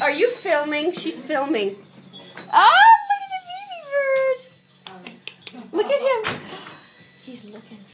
Are you filming? She's filming. Oh, look at the baby bird. Look at him. He's looking.